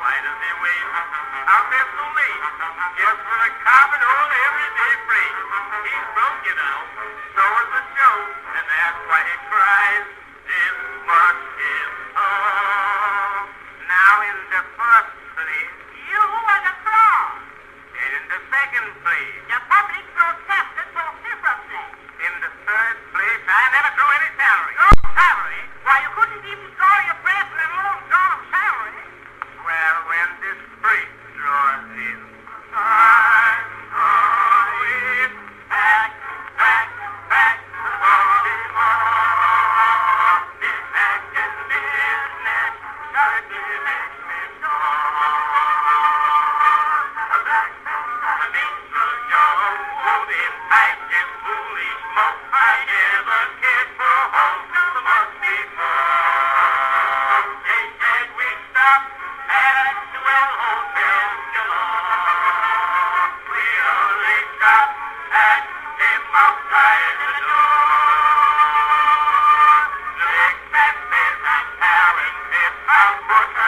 Why does he wait out there so late? Just for a carpet all everyday freight. He's broke, you know. So is the show, and that's why he cries. This much is all. Now in the first place, You are the fraud. and in the second place, The public protested vociferously. Thank you.